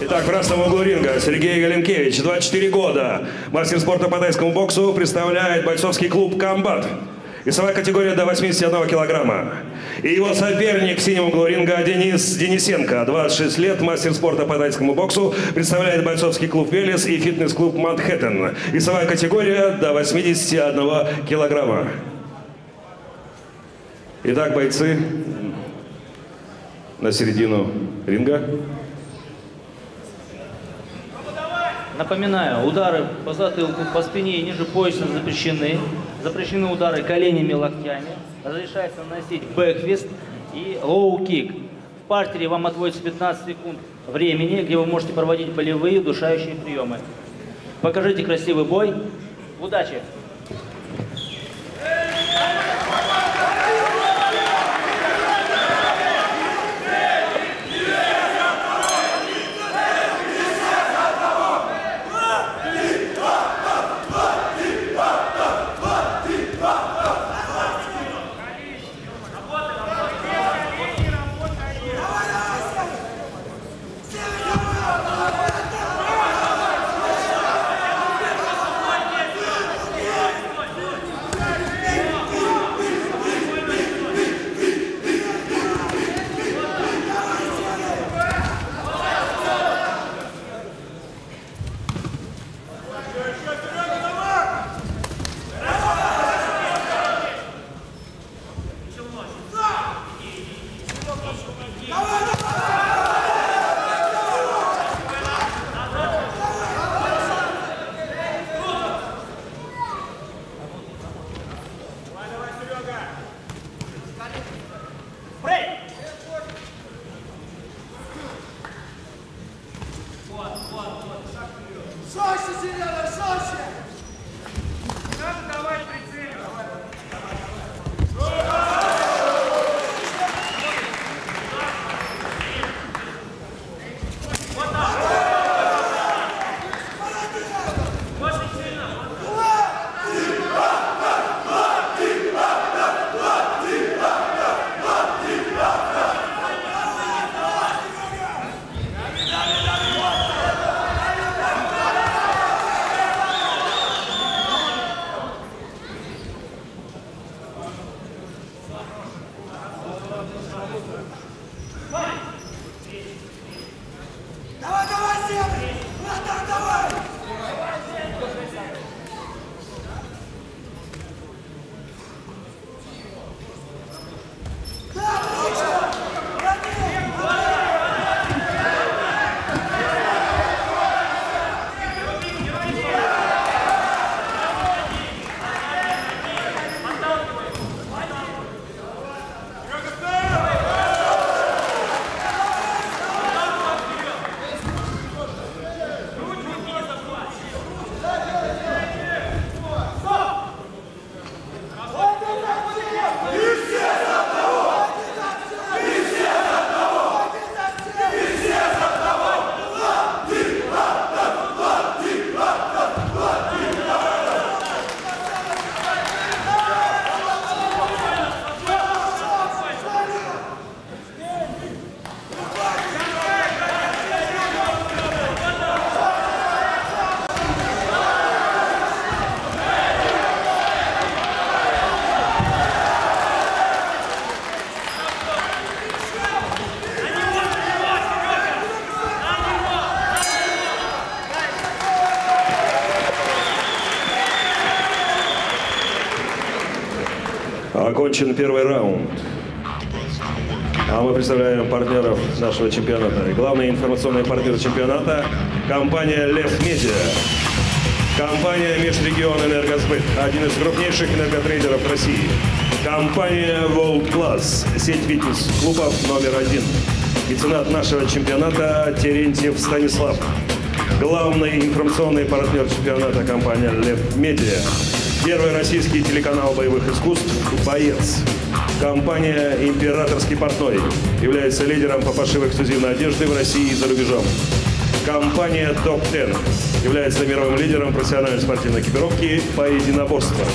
Итак, в красном углу ринга Сергей Галенкевич, 24 года. Мастер спорта по тайскому боксу представляет бойцовский клуб «Комбат». Весовая категория до 81 килограмма. И его соперник в синем углу ринга Денис Денисенко, 26 лет, мастер спорта по тайскому боксу, представляет бойцовский клуб «Велес» и фитнес-клуб «Манхэттен». Весовая категория до 81 килограмма. Итак, бойцы на середину ринга. Напоминаю, удары по затылку, по спине и ниже пояса запрещены. Запрещены удары коленями локтями. Разрешается наносить бэкфист и лоу-кик. В партере вам отводится 15 секунд времени, где вы можете проводить болевые удушающие приемы. Покажите красивый бой. Удачи! Жестче, Серега, жестче! Надо давать прицел. Окончен первый раунд. А мы представляем партнеров нашего чемпионата. И главный информационный партнер чемпионата – компания «Лев Медиа». Компания «Межрегион Энергосбыт» – один из крупнейших энерготрейдеров России. Компания «World Class» – сеть фитнес-клубов номер один. Меценат нашего чемпионата Терентьев Станислав. Главный информационный партнер чемпионата – компания «Лев Медиа». Первый российский телеканал боевых искусств «Боец». Компания «Императорский портной» является лидером по пошиву эксклюзивной одежды в России и за рубежом. Компания «Топ-10» является мировым лидером профессиональной спортивной экипировки по единоборству.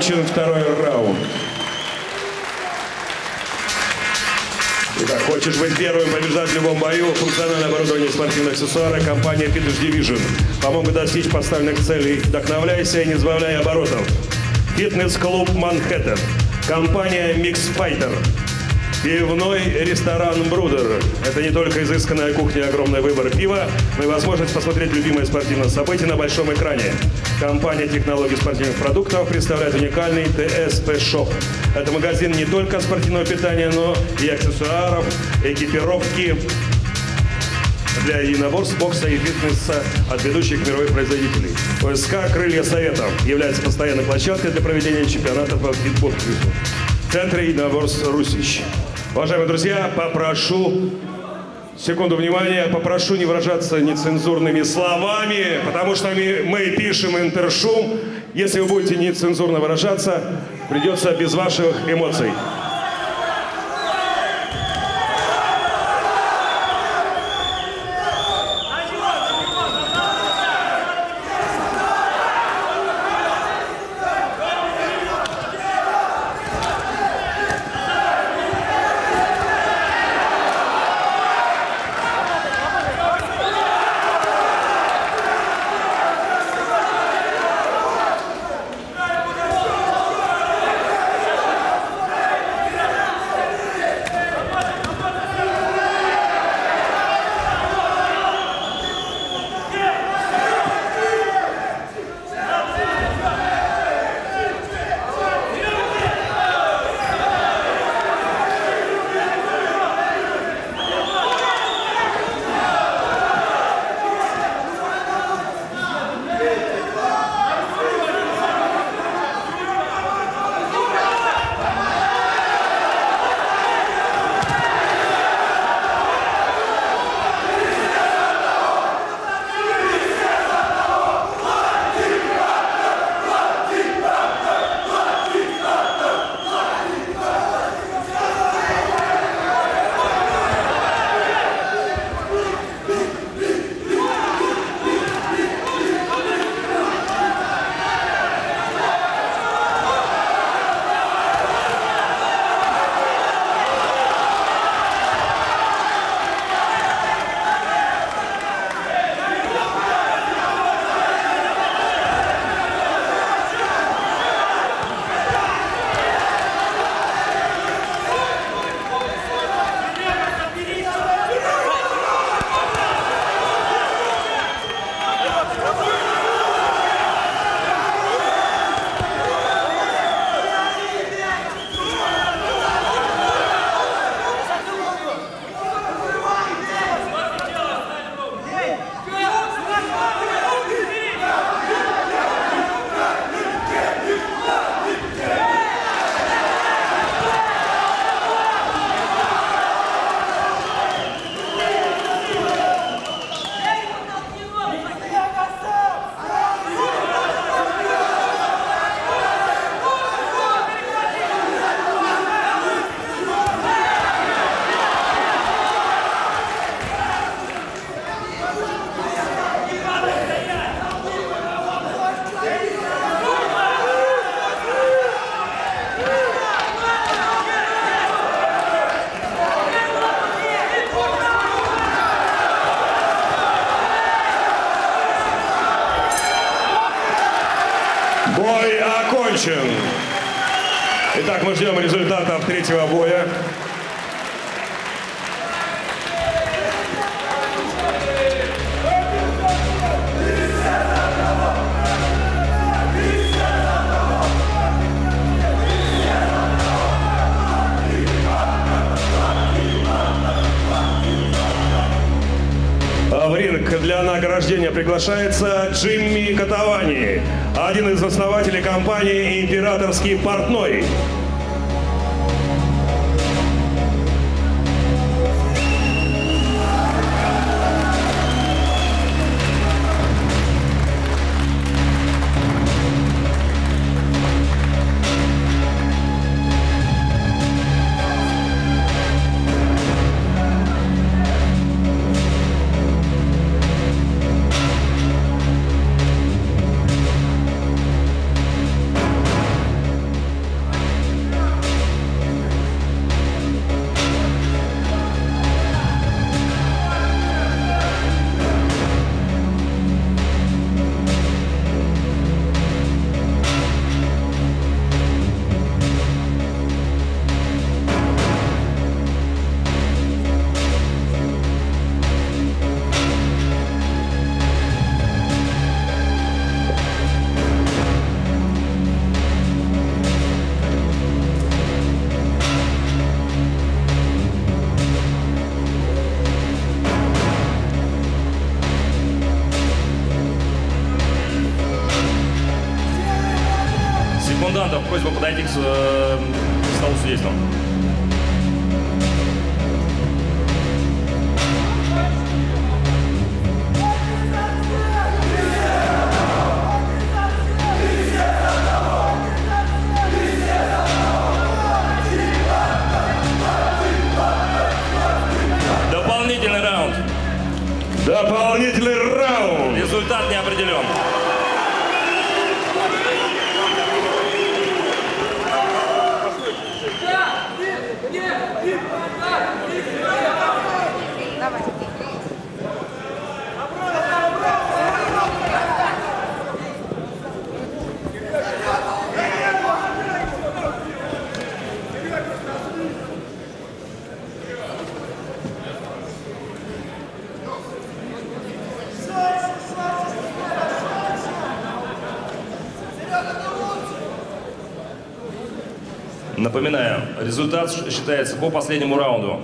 Окончен второй раунд. Итак, хочешь быть первым побеждать в любом бою? Функциональное оборудование и спортивные аксессуары компания Fitness Division помогут достичь поставленных целей. Вдохновляйся и не сбавляй оборотов. Фитнес-клуб Манхэттен. Компания Mix Fighter. Пивной ресторан Брудер. Это не только изысканная кухня и огромный выбор пива, но и возможность посмотреть любимое спортивное событие на большом экране. Компания технологий спортивных продуктов представляет уникальный ТСП Shop. Это магазин не только спортивного питания, но и аксессуаров, экипировки, для единоборств, бокса и фитнеса от ведущих мировых производителей. ОСК «Крылья Советов» является постоянной площадкой для проведения чемпионата по фитбоксу в Центре единоборств «Русич». Уважаемые друзья, попрошу Секунду внимания, попрошу не выражаться нецензурными словами, потому что мы, пишем интершум. Если вы будете нецензурно выражаться, придется без ваших эмоций. Результатов третьего боя. А В ринг для награждения приглашается Джимми Катавани, один из основателей компании «Императорский портной». Секундантов просьба подойти к э, столу судейства. Напоминаю, результат считается по последнему раунду.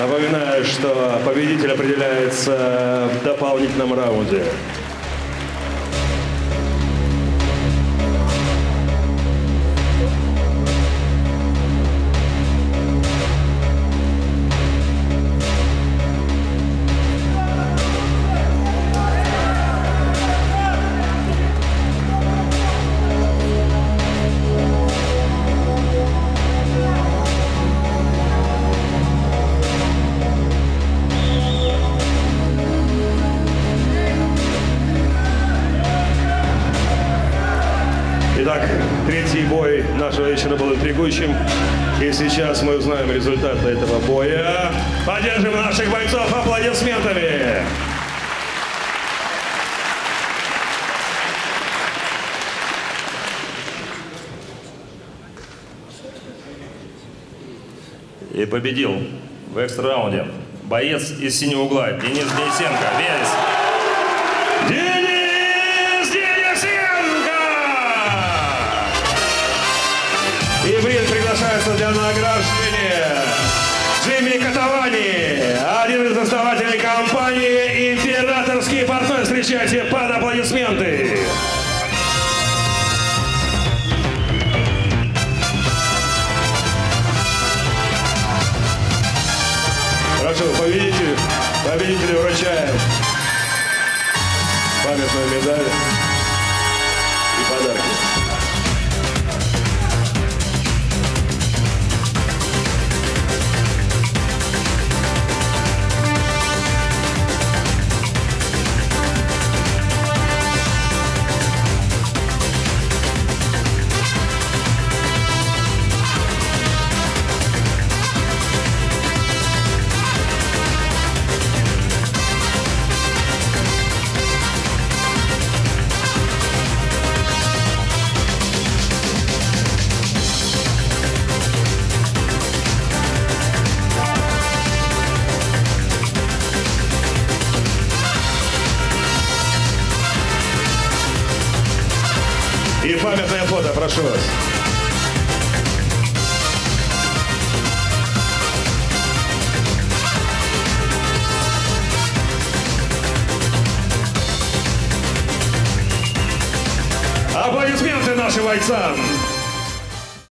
Напоминаю, что победитель определяется в дополнительном раунде. Вечера был интригующим. И сейчас мы узнаем результаты этого боя. Поддержим наших бойцов аплодисментами. И победил в экстра-раунде боец из синего угла Денис Денисенко. Вес. Катавани, один из основателей компании «Императорский портной». Встречайте под аплодисменты. Прошу, победитель, победителю вручаем памятную медаль